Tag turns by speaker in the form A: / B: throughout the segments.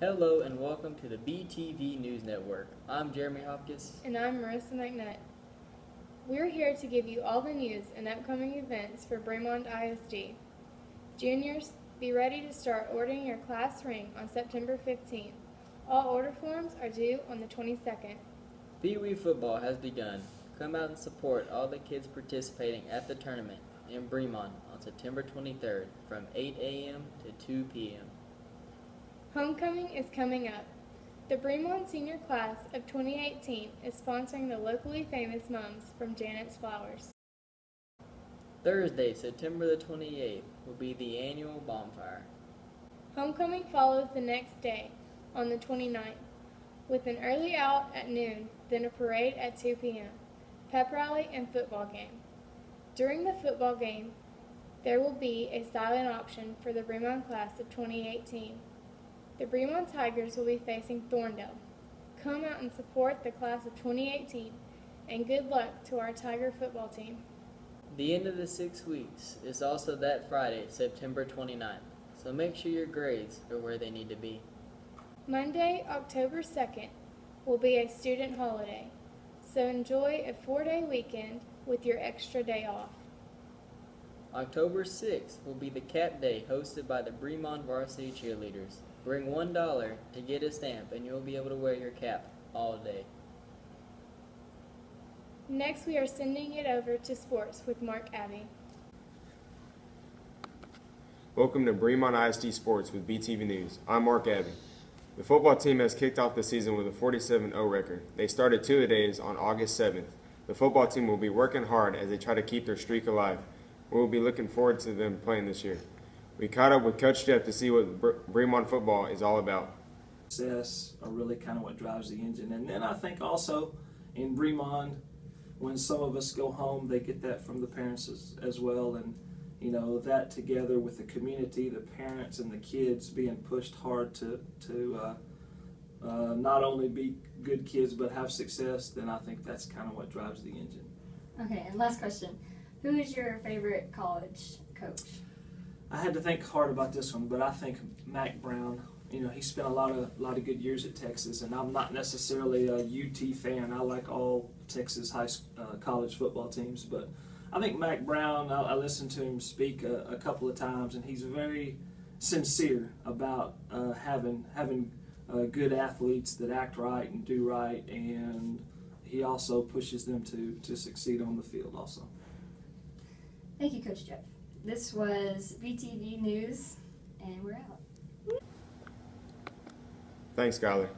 A: Hello and welcome to the BTV News Network. I'm Jeremy Hopkins.
B: And I'm Marissa McNutt. We're here to give you all the news and upcoming events for Bremond ISD. Juniors, be ready to start ordering your class ring on September 15th. All order forms are due on the 22nd.
A: Pee Wee football has begun. Come out and support all the kids participating at the tournament in Bremond on September 23rd from 8 a.m. to 2 p.m.
B: Homecoming is coming up. The Bremond senior class of 2018 is sponsoring the locally famous mums from Janet's Flowers.
A: Thursday, September the 28th, will be the annual bonfire.
B: Homecoming follows the next day, on the 29th, with an early out at noon, then a parade at 2 p.m., pep rally, and football game. During the football game, there will be a silent option for the Bremond class of 2018. The Bremond Tigers will be facing Thorndale. Come out and support the class of 2018, and good luck to our Tiger football team.
A: The end of the six weeks is also that Friday, September 29th, so make sure your grades are where they need to be.
B: Monday, October 2nd, will be a student holiday, so enjoy a four day weekend with your extra day off.
A: October 6th will be the Cap Day hosted by the Bremond Varsity Cheerleaders. Bring $1 to get a stamp and you'll be able to wear your cap all day.
B: Next, we are sending it over to sports with Mark Abbey.
C: Welcome to Bremond ISD Sports with BTV News. I'm Mark Abbey. The football team has kicked off the season with a 47-0 record. They started two days on August 7th. The football team will be working hard as they try to keep their streak alive. We will be looking forward to them playing this year. We caught up with Coach Jeff to see what Bremond football is all about.
D: Success are really kind of what drives the engine. And then I think also in Bremond, when some of us go home, they get that from the parents as, as well. And, you know, that together with the community, the parents and the kids being pushed hard to, to uh, uh, not only be good kids but have success, then I think that's kind of what drives the engine.
E: Okay, and last question. Who is your favorite college coach?
D: I had to think hard about this one, but I think Mack Brown. You know, he spent a lot of lot of good years at Texas, and I'm not necessarily a UT fan. I like all Texas high uh, college football teams, but I think Mack Brown. I, I listened to him speak a, a, couple of times, and he's very sincere about uh, having having uh, good athletes that act right and do right, and he also pushes them to to succeed on the field also.
E: Thank you, Coach Jeff. This was BTV News, and we're out.
C: Thanks, Skyler.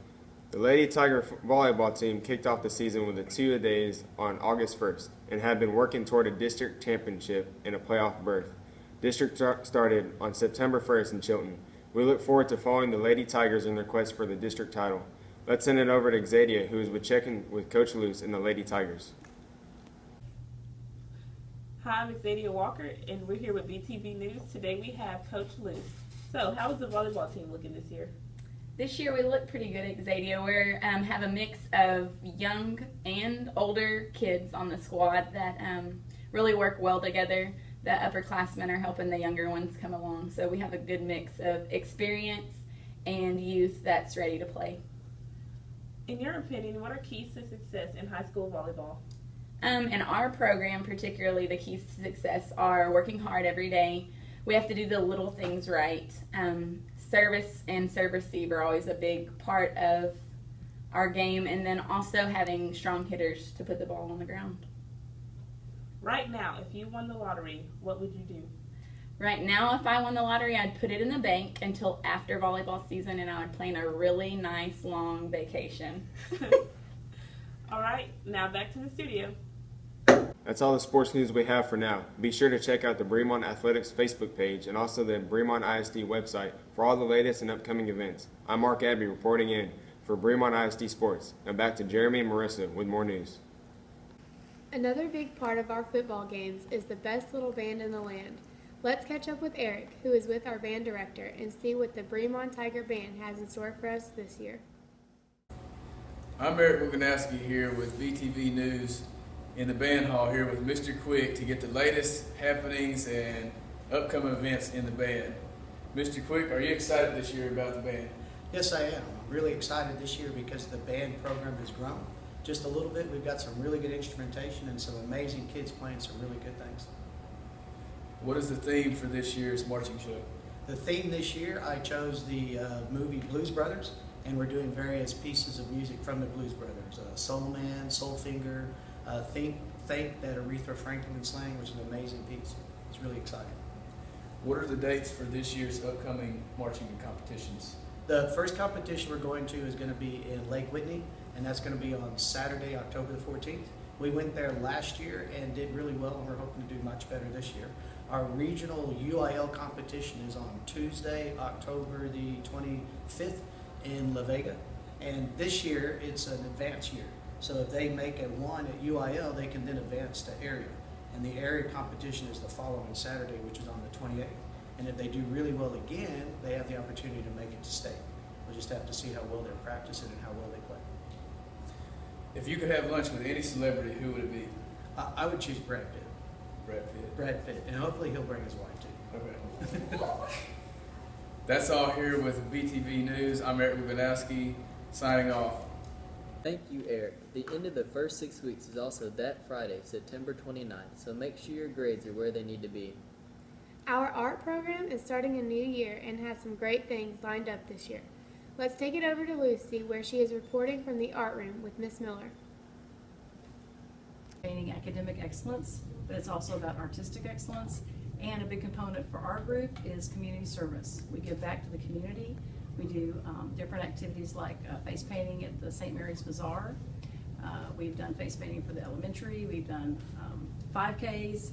C: The Lady Tiger volleyball team kicked off the season with a two-a-days on August 1st and have been working toward a district championship and a playoff berth. District started on September 1st in Chilton. We look forward to following the Lady Tigers in their quest for the district title. Let's send it over to Xadia, who is with checking with Coach Luce and the Lady Tigers.
F: Hi, I'm Xadia Walker, and we're here with BTV News. Today we have Coach Luce. So, how is the volleyball team looking this year?
G: This year we look pretty good at Xadia. We um, have a mix of young and older kids on the squad that um, really work well together. The upperclassmen are helping the younger ones come along. So we have a good mix of experience and youth that's ready to play.
F: In your opinion, what are keys to success in high school volleyball?
G: Um, in our program, particularly, the keys to success are working hard every day. We have to do the little things right. Um, service and serve receive are always a big part of our game, and then also having strong hitters to put the ball on the ground.
F: Right now, if you won the lottery, what would you do?
G: Right now, if I won the lottery, I'd put it in the bank until after volleyball season, and I would plan a really nice long vacation.
F: All right, now back to the studio.
C: That's all the sports news we have for now. Be sure to check out the Bremond Athletics Facebook page and also the Bremond ISD website for all the latest and upcoming events. I'm Mark Abbey reporting in for Bremond ISD Sports. Now back to Jeremy and Marissa with more news.
B: Another big part of our football games is the best little band in the land. Let's catch up with Eric, who is with our band director, and see what the Bremond Tiger Band has in store for us this year.
H: I'm Eric Wuganaski here with BTV News in the band hall here with Mr. Quick to get the latest happenings and upcoming events in the band. Mr. Quick, are you excited this year about the band?
I: Yes, I am. I'm really excited this year because the band program has grown just a little bit. We've got some really good instrumentation and some amazing kids playing some really good things.
H: What is the theme for this year's marching show?
I: The theme this year, I chose the uh, movie Blues Brothers, and we're doing various pieces of music from the Blues Brothers. Uh, Soul Man, Soul Finger, uh, Think, Think that Aretha Franklin sang, which is an amazing piece. It's really exciting.
H: What are the dates for this year's upcoming marching competitions?
I: The first competition we're going to is going to be in Lake Whitney, and that's going to be on Saturday, October the 14th. We went there last year and did really well, and we're hoping to do much better this year. Our regional UIL competition is on Tuesday, October the 25th in La Vega. And this year, it's an advance year. So if they make a one at UIL, they can then advance to area. And the area competition is the following Saturday, which is on the 28th. And if they do really well again, they have the opportunity to make it to state. We'll just have to see how well they're practicing and how well they play.
H: If you could have lunch with any celebrity, who would it be?
I: I, I would choose Brad Pitt.
H: Brad Pitt.
I: Brad Pitt, and hopefully he'll bring his wife too.
H: Okay. That's all here with BTV News. I'm Eric Lubinowski, signing off.
A: Thank you, Eric. The end of the first six weeks is also that Friday, September 29th, so make sure your grades are where they need to be.
B: Our art program is starting a new year and has some great things lined up this year. Let's take it over to Lucy, where she is reporting from the art room with Miss Miller.
J: Maintaining academic excellence, but it's also about artistic excellence. And a big component for our group is community service. We give back to the community. We do um, different activities like uh, face painting at the St. Mary's Bazaar. Uh, we've done face painting for the elementary. We've done um, 5Ks.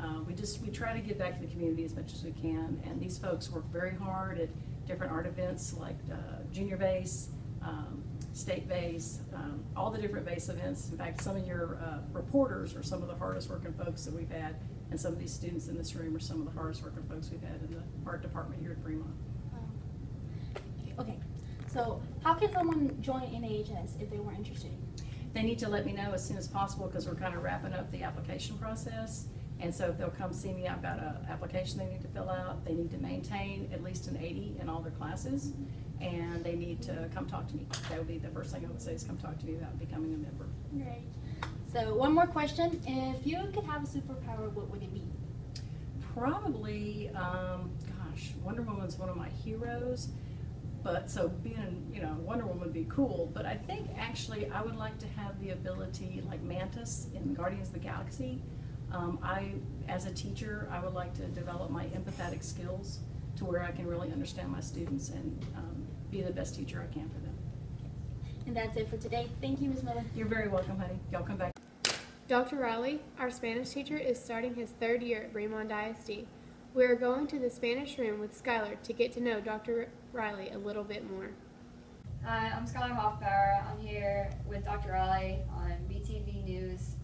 J: Uh, we just we try to give back to the community as much as we can. And these folks work very hard at different art events like uh, junior VASE, um, state VASE, um, all the different VASE events. In fact, some of your uh, reporters are some of the hardest working folks that we've had, and some of these students in this room are some of the hardest working folks we've had in the art department here at Bremond.
K: Okay, so how can someone join NAHS if they weren't interested?
J: They need to let me know as soon as possible because we're kind of wrapping up the application process. And so if they'll come see me, I've got an application they need to fill out. They need to maintain at least an 80 in all their classes. And they need to come talk to me. That would be the first thing I would say is come talk to me about becoming a member.
K: Great. So one more question: If you could have a superpower, what would it be?
J: Probably, um, gosh, Wonder Woman's one of my heroes. But so being, you know, Wonder Woman would be cool. But I think actually I would like to have the ability, like Mantis in Guardians of the Galaxy. Um, I, as a teacher, I would like to develop my empathetic skills to where I can really understand my students and um, be the best teacher I can for them.
K: And that's it for today. Thank you, Ms. Miller.
J: You're very welcome, honey. Y'all come back.
B: Dr. Riley, our Spanish teacher, is starting his third year at Bremond ISD. We are going to the Spanish room with Skylar to get to know Dr. Riley a little bit more.
E: Hi, I'm Skylar Hoffbauer. I'm here with Dr. Riley on BTV News.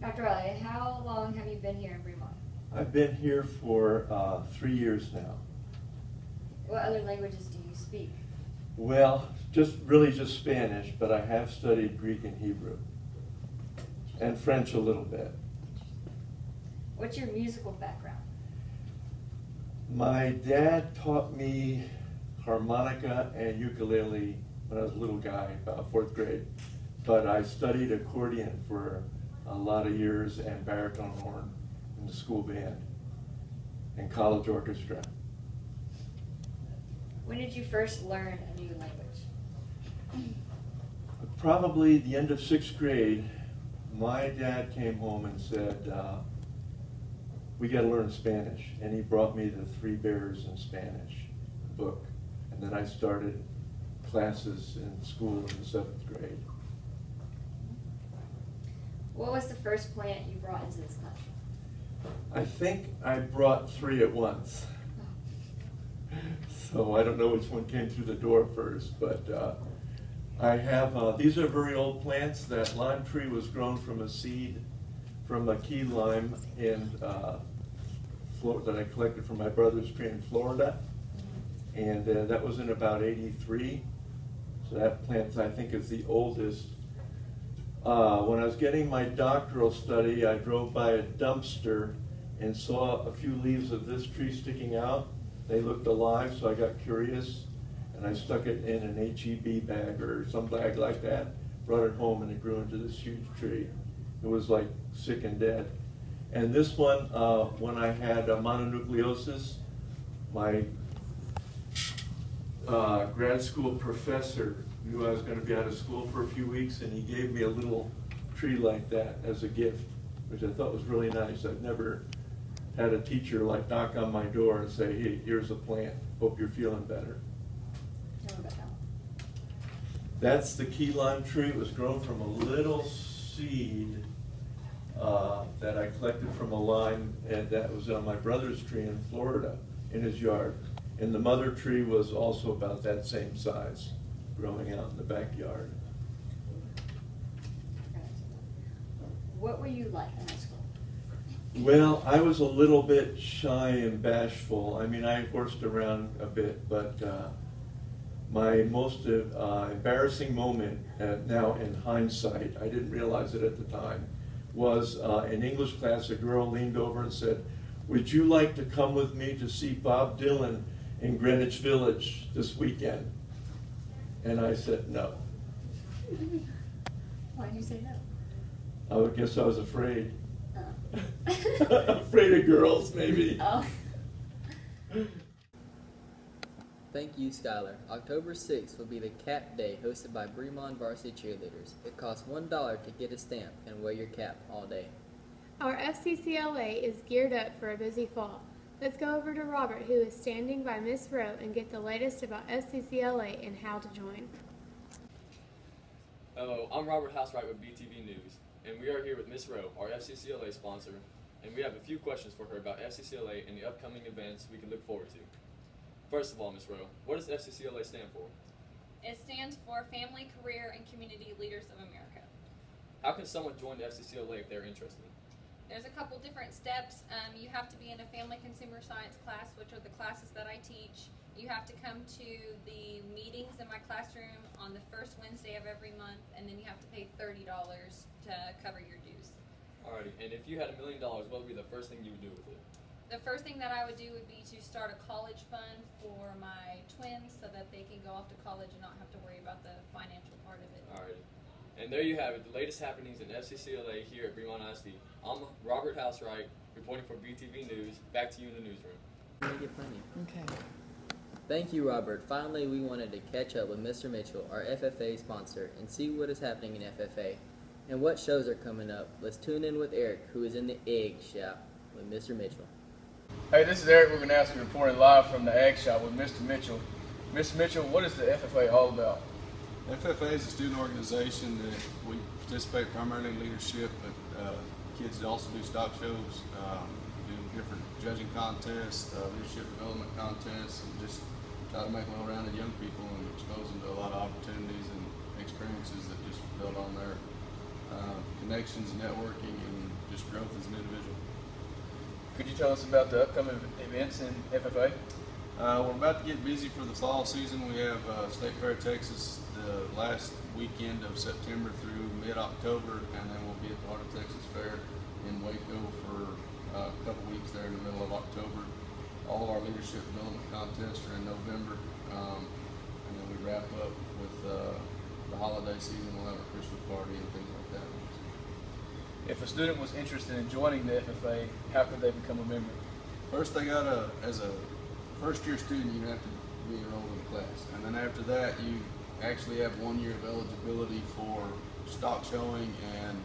E: Dr. Riley, how long have you been here in Bremond?
L: I've been here for uh, three years now.
E: What other languages do you speak?
L: Well, just really just Spanish, but I have studied Greek and Hebrew, and French a little bit.
E: What's your musical background?
L: My dad taught me harmonica and ukulele when I was a little guy, about fourth grade. But I studied accordion for a lot of years and baritone horn in the school band and college orchestra.
E: When did you first learn a new language?
L: Probably the end of sixth grade, my dad came home and said, uh, we got to learn Spanish. And he brought me the Three Bears in Spanish book. And then I started classes in school in the seventh grade.
E: What was the first plant you brought into this country?
L: I think I brought three at once. So I don't know which one came through the door first, but uh, I have, uh, these are very old plants. That lime tree was grown from a seed from a key lime in, uh, that I collected from my brother's tree in Florida. And uh, that was in about 83. So that plant, I think, is the oldest. Uh, when I was getting my doctoral study, I drove by a dumpster and saw a few leaves of this tree sticking out. They looked alive, so I got curious. and I stuck it in an HEB bag or some bag like that, brought it home and it grew into this huge tree. It was like sick and dead. And this one, uh, when I had uh, mononucleosis, my uh, grad school professor knew I was going to be out of school for a few weeks, and he gave me a little tree like that as a gift, which I thought was really nice. I've never had a teacher like knock on my door and say, "Hey, here's a plant. Hope you're feeling better."
E: Tell me about that one.
L: That's the key lime tree. It was grown from a little seed uh, that I collected from a lime, and that was on my brother's tree in Florida in his yard. And the mother tree was also about that same size, growing out in the backyard.
E: What were you like in high school?
L: Well, I was a little bit shy and bashful. I mean, I horsed around a bit, but uh, my most uh, embarrassing moment, uh, now in hindsight, I didn't realize it at the time, was uh, in English class. A girl leaned over and said, "Would you like to come with me to see Bob Dylan in Greenwich Village this weekend?" And I said no.
E: Why did you say no?
L: I would guess I was afraid.
E: Oh.
L: afraid of girls, maybe.
E: Oh.
A: Thank you, Skylar. October 6th will be the Cap Day hosted by Bremond Varsity Cheerleaders. It costs $1 to get a stamp and wear your cap all day.
B: Our FCCLA is geared up for a busy fall. Let's go over to Robert, who is standing by Miss Rowe, and get the latest about FCCLA and how to join.
M: Hello, I'm Robert Housewright with BTV News, and we are here with Miss Rowe, our FCCLA sponsor, and we have a few questions for her about FCCLA and the upcoming events we can look forward to. First of all, Miss Rowe, what does FCCLA stand for?
N: It stands for Family, Career, and Community Leaders of America.
M: How can someone join the FCCLA if they're interested?
N: There's a couple different steps. Um, you have to be in a family consumer science class, which are the classes that I teach. You have to come to the meetings in my classroom on the first Wednesday of every month, and then you have to pay $30 to cover your dues.
M: Alrighty, and if you had a million dollars, what would be the first thing you would do with it?
N: The first thing that I would do would be to start a college fund for my twins so that they can go off to college and not have to worry about the financial part of it.
M: Alrighty. And there you have it, the latest happenings in FCCLA here at Bremond ISD. I'm Robert Housewright, reporting for BTV News. Back to you in the newsroom.
A: Make it funny.
J: Okay.
A: Thank you, Robert. Finally, we wanted to catch up with Mr. Mitchell, our FFA sponsor, and see what is happening in FFA and what shows are coming up. Let's tune in with Eric, who is in the ag shop with Mr. Mitchell.
H: Hey, this is Eric Ruganowski reporting live from the Ag Shop with Mr. Mitchell. Mr. Mitchell, what is the FFA all about?
O: FFA is a student organization that we participate primarily in leadership, but uh, kids also do stock shows, um, do different judging contests, uh, leadership development contests, and just try to make well-rounded young people and expose them to a lot of opportunities and experiences that just build on their uh, connections, networking, and just growth as an individual.
H: Could you tell us about the upcoming events in FFA?
O: Uh, we're about to get busy for the fall season. We have uh, State Fair Texas the last weekend of September through mid-October, and then we'll be at the Heart of Texas Fair in Waco for uh, a couple weeks there in the middle of October. All of our leadership development contests are in November, um, and then we wrap up with uh, the holiday season. We'll have a Christmas party and things like that.
H: If a student was interested in joining the FFA, how could they become a member?
O: First, they got to, as a first year student, you have to be enrolled in the class. And then after that, you actually have one year of eligibility for stock showing and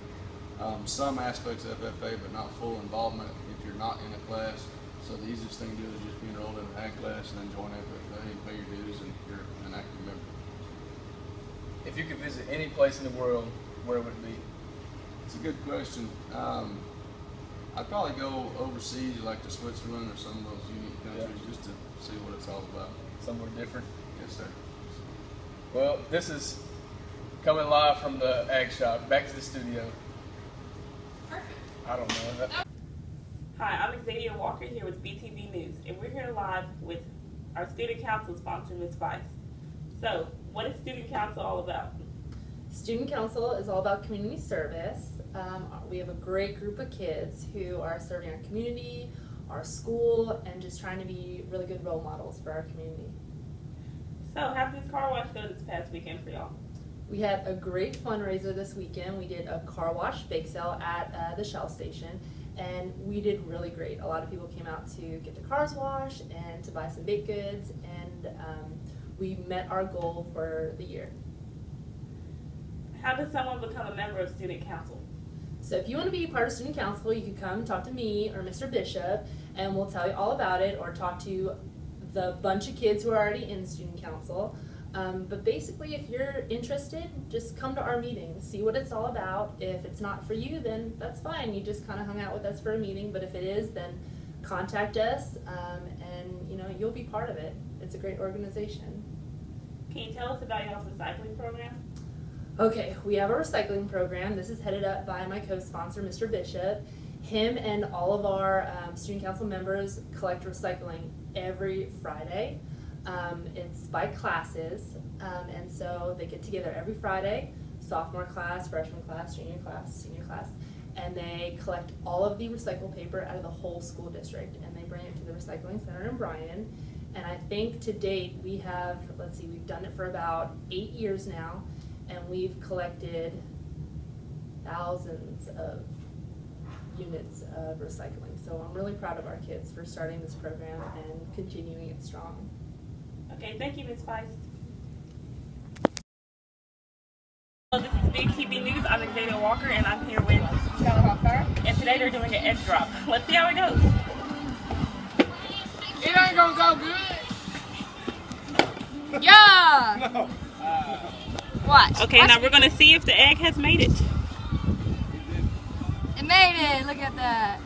O: um, some aspects of FFA, but not full involvement if you're not in a class. So the easiest thing to do is just be enrolled in an ag class and then join FFA and pay your dues and you're an active member.
H: If you could visit any place in the world, where would it be?
O: It's a good question. Um, I'd probably go overseas, like to Switzerland or some of those unique countries, just to see what it's all about.
H: Somewhere different?
O: Yes, sir.
H: Well, this is coming live from the Ag Shop. Back to the studio. Perfect. I don't know.
F: Hi, I'm Xavier Walker here with BTV News, and we're here live with our student council sponsor, Ms. Vice. So, what is student council all about?
P: Student Council is all about community service. Um, we have a great group of kids who are serving our community, our school, and just trying to be really good role models for our community.
F: So, how did this car wash go this past weekend for y'all?
P: We had a great fundraiser this weekend. We did a car wash bake sale at uh, the Shell station, and we did really great. A lot of people came out to get their cars washed and to buy some baked goods, and um, we met our goal for the year.
F: How does someone become a member of student council?
P: So if you want to be part of student council, you can come talk to me or Mr. Bishop, and we'll tell you all about it, or talk to the bunch of kids who are already in student council. Um, but basically, if you're interested, just come to our meetings, see what it's all about. If it's not for you, then that's fine. You just kind of hung out with us for a meeting. But if it is, then contact us, um, and you know you'll be part of it. It's a great organization.
F: Can you tell us about y'all's recycling program?
P: Okay, we have a recycling program. This is headed up by my co-sponsor, Mr. Bishop. Him and all of our um, student council members collect recycling every Friday. Um, it's by classes, um, and so they get together every Friday, sophomore class, freshman class, junior class, senior class, and they collect all of the recycled paper out of the whole school district, and they bring it to the recycling center in Bryan. And I think to date we have, let's see, we've done it for about eight years now, and we've collected thousands of units of recycling. So I'm really proud of our kids for starting this program and continuing it strong.
F: Okay, thank you, Ms. Spice. Hello, this is Big TV News. I'm Xavier Walker, and I'm here with Skylar Hofgar. And today they're doing an egg drop. Let's see how it goes.
Q: It ain't gonna go good. Yeah. Uh, Watch.
F: Okay,
Q: Watch
F: now we're gonna see if the egg has made it.
Q: It made it. Look at that.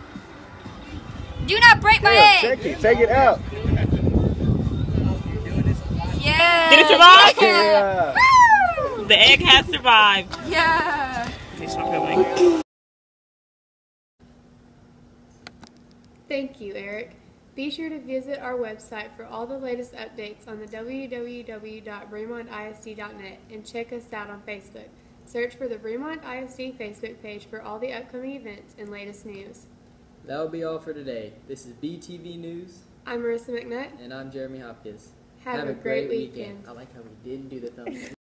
Q: Do not break my egg.
C: it. Take it out.
Q: Yeah.
F: Did it survive?
Q: Yeah. Woo!
F: The egg has survived.
Q: Yeah.
F: Okay, stop filming.
B: Thank you, Eric. Be sure to visit our website for all the latest updates on the www.bremondisd.net and check us out on Facebook. Search for the Bremond ISD Facebook page for all the upcoming events and latest news.
A: That will be all for today. This is BTV News,
B: I'm Marissa McNutt.
A: and I'm Jeremy Hopkins.
B: Have a great weekend.
A: I like how we didn't do the thumbnail.